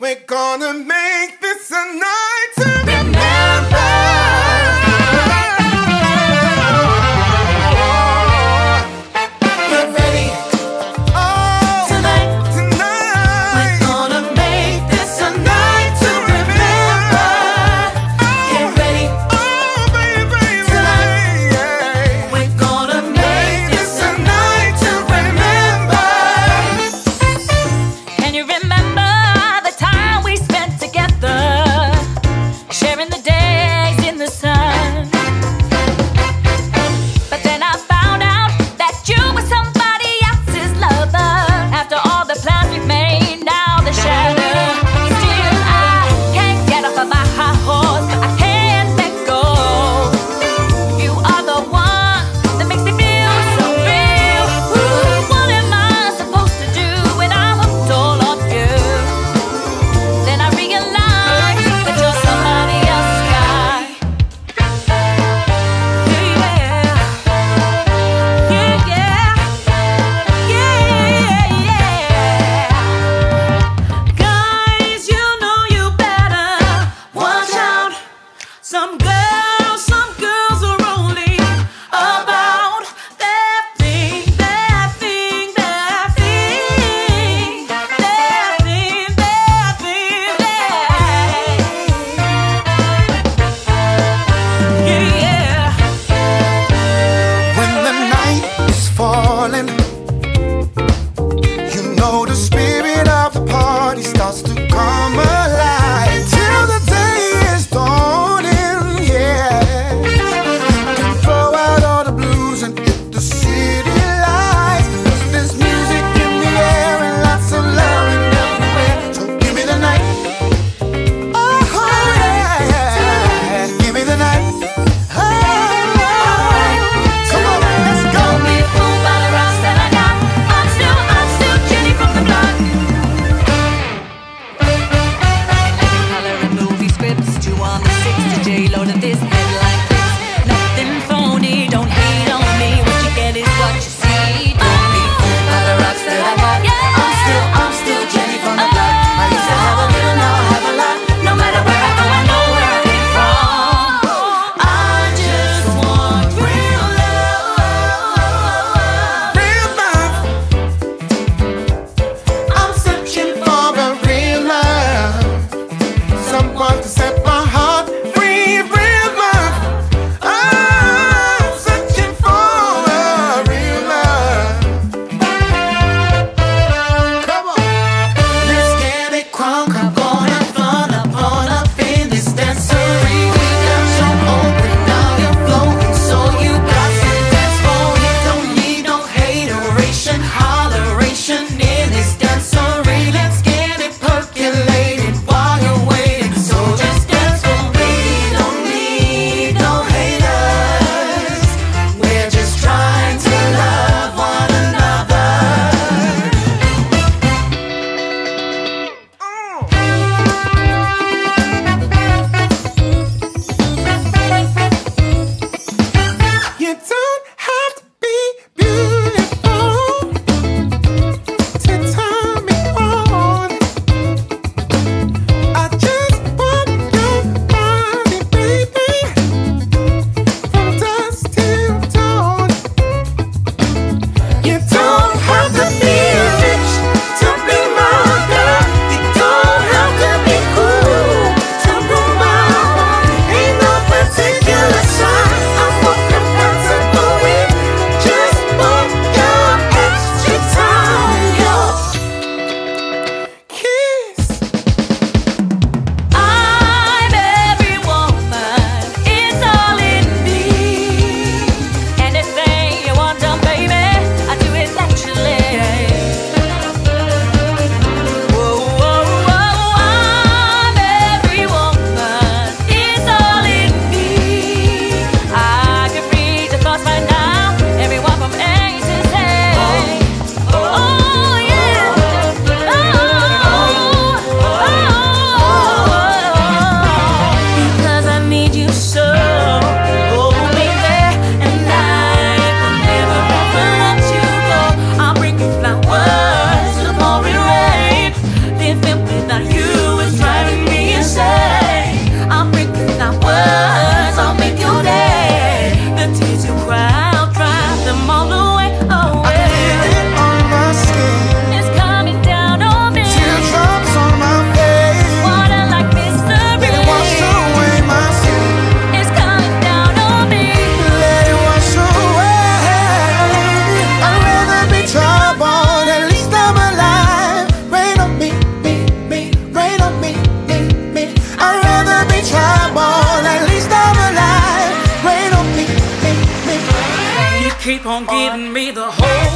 We're gonna make this a night to remember. on giving me the whole